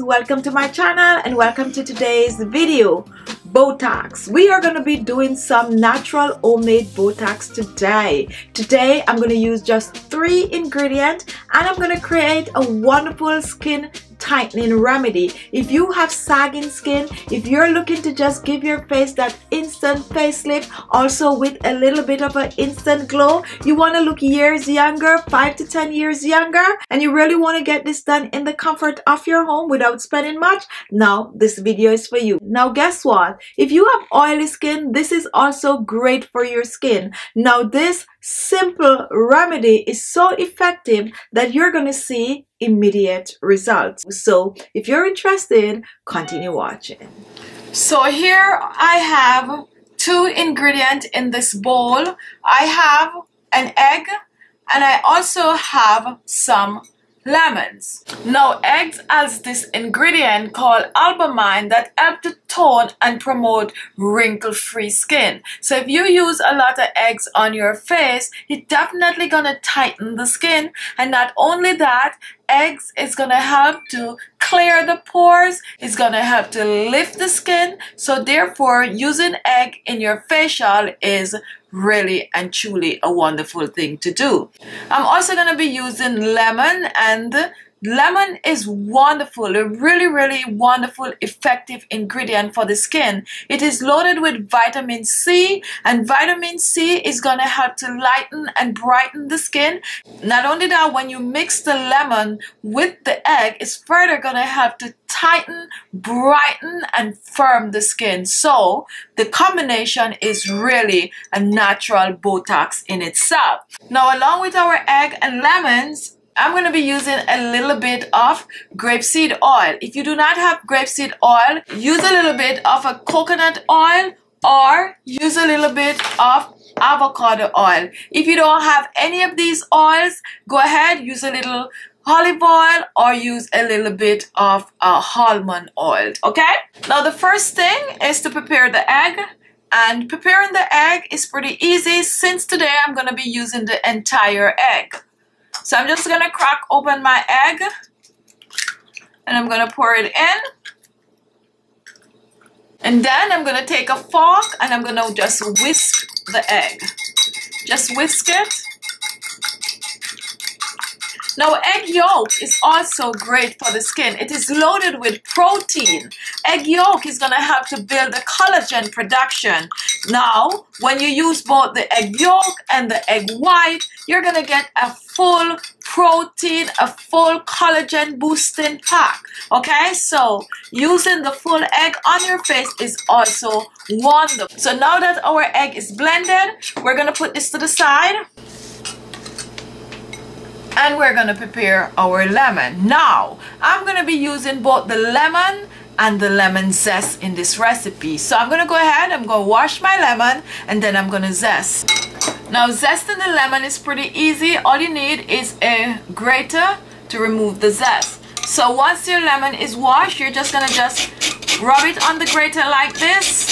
welcome to my channel and welcome to today's video Botox. We are going to be doing some natural homemade Botox today. Today I'm going to use just three ingredients and I'm going to create a wonderful skin tightening remedy. If you have sagging skin if you're looking to just give your face that instant facelift also with a little bit of an instant glow you want to look years younger five to ten years younger and you really want to get this done in the comfort of your home without spending much now this video is for you. Now guess what? If you have oily skin this is also great for your skin. Now this simple remedy is so effective that you're going to see immediate results. So if you're interested, continue watching. So here I have two ingredients in this bowl. I have an egg and I also have some lemons. Now eggs has this ingredient called albumin that help to tone and promote wrinkle-free skin. So if you use a lot of eggs on your face, it's definitely gonna tighten the skin. And not only that, eggs is gonna help to clear the pores, it's gonna help to lift the skin. So therefore, using egg in your facial is really and truly a wonderful thing to do. I'm also to be using lemon and Lemon is wonderful, a really, really wonderful, effective ingredient for the skin. It is loaded with vitamin C, and vitamin C is going to help to lighten and brighten the skin. Not only that, when you mix the lemon with the egg, it's further going to help to tighten, brighten, and firm the skin. So the combination is really a natural Botox in itself. Now, along with our egg and lemons, I'm going to be using a little bit of grapeseed oil. If you do not have grapeseed oil, use a little bit of a coconut oil or use a little bit of avocado oil. If you don't have any of these oils, go ahead, use a little olive oil or use a little bit of uh, almond oil, okay? Now the first thing is to prepare the egg and preparing the egg is pretty easy since today I'm going to be using the entire egg. So I'm just going to crack open my egg and I'm going to pour it in. And then I'm going to take a fork and I'm going to just whisk the egg. Just whisk it. Now, egg yolk is also great for the skin. It is loaded with protein. Egg yolk is going to help to build the collagen production. Now, when you use both the egg yolk and the egg white, you're going to get a full protein, a full collagen boosting pack. Okay, so using the full egg on your face is also wonderful. So now that our egg is blended, we're going to put this to the side and we're to prepare our lemon. Now, I'm to be using both the lemon and the lemon zest in this recipe. So I'm to go ahead, I'm to wash my lemon and then I'm to zest. Now zesting the lemon is pretty easy. All you need is a grater to remove the zest. So once your lemon is washed, you're just to just rub it on the grater like this.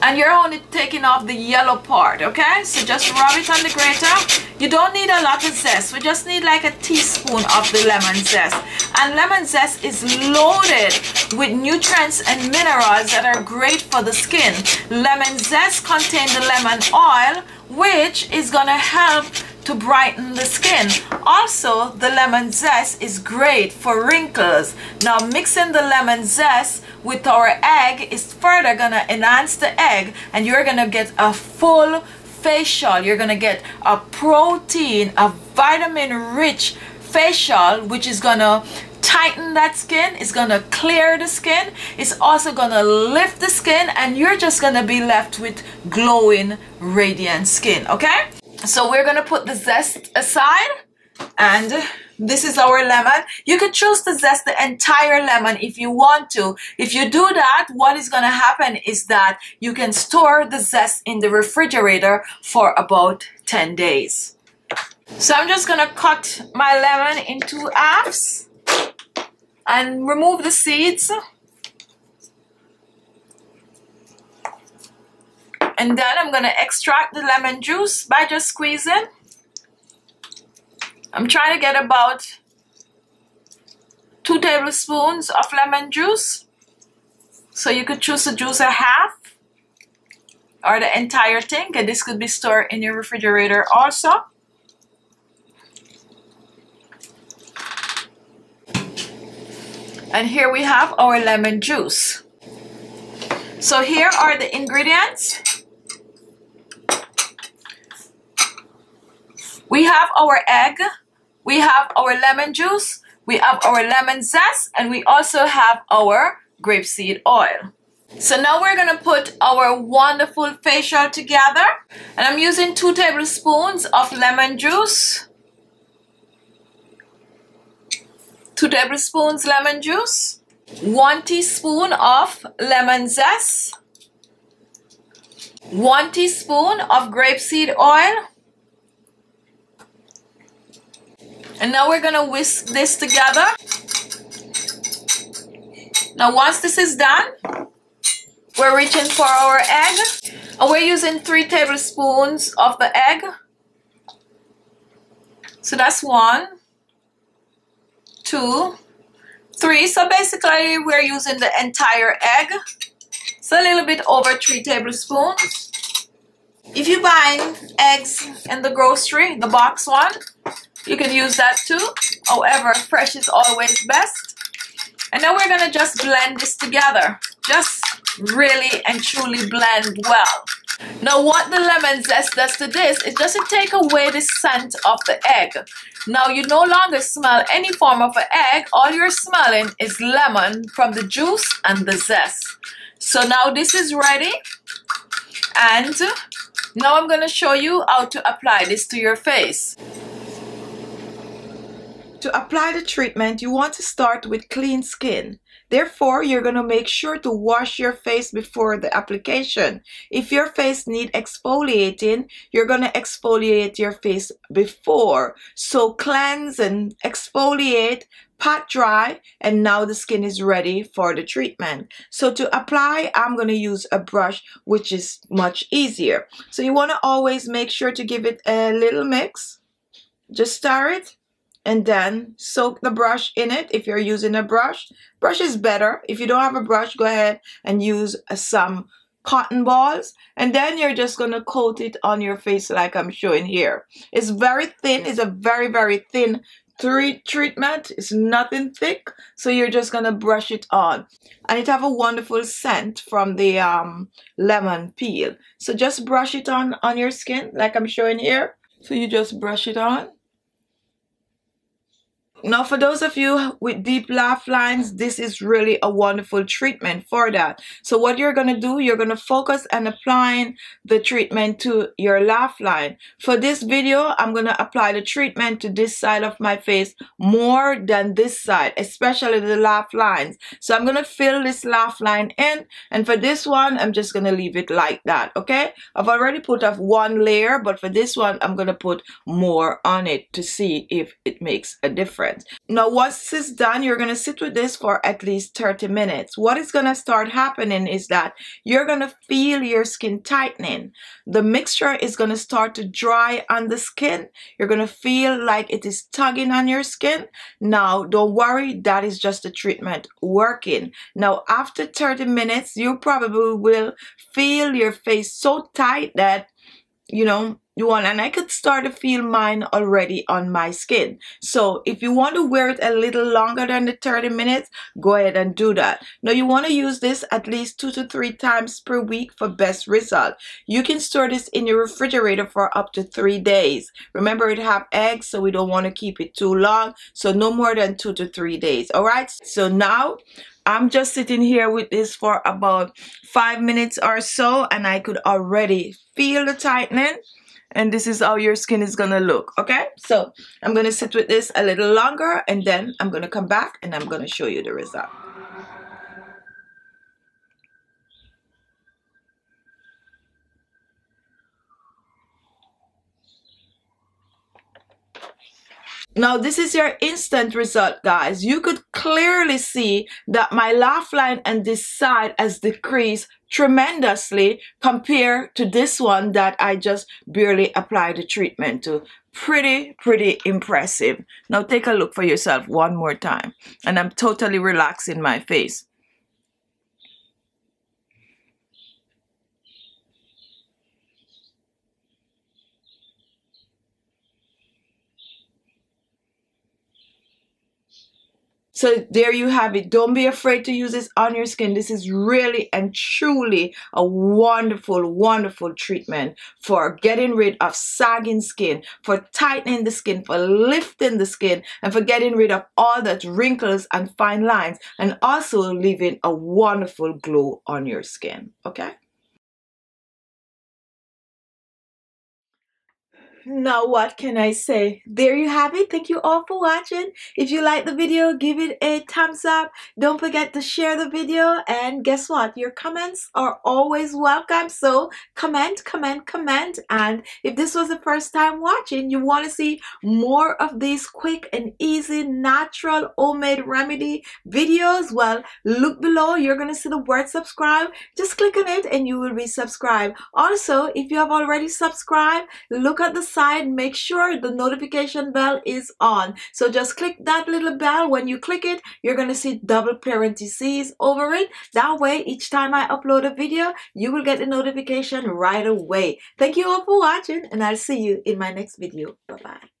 And you're only taking off the yellow part okay? So just rub it on the grater. You don't need a lot of zest. We just need like a teaspoon of the lemon zest. And lemon zest is loaded with nutrients and minerals that are great for the skin lemon zest contains the lemon oil which is gonna help to brighten the skin. Also, the lemon zest is great for wrinkles. Now, mixing the lemon zest with our egg is further gonna enhance the egg and you're gonna get a full facial. You're gonna get a protein, a vitamin rich facial, which is gonna tighten that skin. It's gonna clear the skin. It's also gonna lift the skin and you're just gonna be left with glowing radiant skin okay? So we're gonna put the zest aside and this is our lemon. You can choose to zest the entire lemon if you want to. If you do that what is going to happen is that you can store the zest in the refrigerator for about 10 days. So I'm just going to cut my lemon into halves and remove the seeds and then I'm going to extract the lemon juice by just squeezing I'm trying to get about two tablespoons of lemon juice. So you could choose to juice a half or the entire thing and this could be stored in your refrigerator also. And here we have our lemon juice. So here are the ingredients. We have our egg, we have our lemon juice, we have our lemon zest, and we also have our grapeseed oil. So now we're to put our wonderful facial together. And I'm using two tablespoons of lemon juice. Two tablespoons lemon juice. One teaspoon of lemon zest. One teaspoon of grapeseed oil. And now we're going to whisk this together. Now once this is done, we're reaching for our egg. And we're using three tablespoons of the egg. So that's one, two, three. So basically we're using the entire egg. So a little bit over three tablespoons. If you buy eggs in the grocery, the box one, you can use that too. However, fresh is always best. And now we're gonna just blend this together. Just really and truly blend well. Now what the lemon zest does to this is just to take away the scent of the egg. Now you no longer smell any form of an egg. All you're smelling is lemon from the juice and the zest. So now this is ready. And now I'm going to show you how to apply this to your face. To apply the treatment, you want to start with clean skin. Therefore, you're going to make sure to wash your face before the application. If your face need exfoliating, you're going to exfoliate your face before. So cleanse and exfoliate, pat dry, and now the skin is ready for the treatment. So to apply, I'm going to use a brush, which is much easier. So you want to always make sure to give it a little mix. Just stir it and then soak the brush in it if you're using a brush. Brush is better. If you don't have a brush, go ahead and use uh, some cotton balls and then you're just going to coat it on your face like I'm showing here. It's very thin. It's a very, very thin treatment. It's nothing thick. So you're just going to brush it on. And it have a wonderful scent from the um, lemon peel. So just brush it on on your skin like I'm showing here. So you just brush it on now, for those of you with deep laugh lines, this is really a wonderful treatment for that. So what you're going to do, you're going to focus on applying the treatment to your laugh line. For this video, I'm going to apply the treatment to this side of my face more than this side, especially the laugh lines. So I'm going to fill this laugh line in. And for this one, I'm just going to leave it like that, okay? I've already put off one layer, but for this one, I'm going to put more on it to see if it makes a difference different. Now once this is done, you're going to sit with this for at least 30 minutes. What is going to start happening is that you're going to feel your skin tightening. The mixture is going to start to dry on the skin. You're going to feel like it is tugging on your skin. Now don't worry, that is just the treatment working. Now after 30 minutes, you probably will feel your face so tight that you know you want and I could start to feel mine already on my skin. So if you want to wear it a little longer than the 30 minutes go ahead and do that. Now you want to use this at least two to three times per week for best result. You can store this in your refrigerator for up to three days. Remember it have eggs so we don't want to keep it too long. So no more than two to three days all right? So now I'm just sitting here with this for about five minutes or so and I could already feel the tightening and this is how your skin is gonna look okay so I'm gonna sit with this a little longer and then I'm gonna come back and I'm gonna show you the result Now this is your instant result guys. You could clearly see that my laugh line and this side has decreased tremendously compared to this one that I just barely applied the treatment to pretty, pretty impressive. Now take a look for yourself one more time. And I'm totally relaxing my face. So there you have it. Don't be afraid to use this on your skin. This is really and truly a wonderful, wonderful treatment for getting rid of sagging skin, for tightening the skin, for lifting the skin, and for getting rid of all that wrinkles and fine lines, and also leaving a wonderful glow on your skin. Okay? Now what can I say? There you have it. Thank you all for watching. If you like the video, give it a thumbs up. Don't forget to share the video. And guess what? Your comments are always welcome. So comment, comment, comment. And if this was the first time watching, you want to see more of these quick and easy natural homemade remedy videos, well, look below. You're going to see the word subscribe. Just click on it and you will be subscribed. Also, if you have already subscribed, look at the side, make sure the notification bell is on. So just click that little bell. When you click it, you're going to see double parentheses over it. That way, each time I upload a video, you will get the notification right away. Thank you all for watching and I'll see you in my next video. Bye-bye.